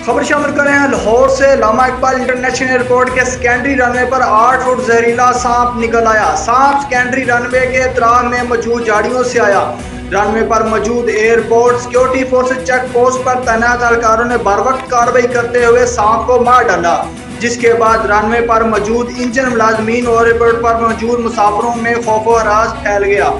खबर शामिल करें, लाहौर से लामा इकबाल इंटरनेशनल एयरपोर्ट के सेकेंडरी रनवे पर आठ फुट जहरीला सांप निकल आया। सांप सेकेंडरी रनवे के तराव में मौजूद झाड़ियों से आया। रनवे पर मौजूद airport security force check post पर तैनात अहलकारों ने बर वक्त कार्रवाई करते हुए सांप को मार डाला, जिसके बाद रनवे पर मौजूद इंजन मुलाजमीन और एयरपोर्ट पर मौजूद मुसाफरों में खौफो राज फैल गया।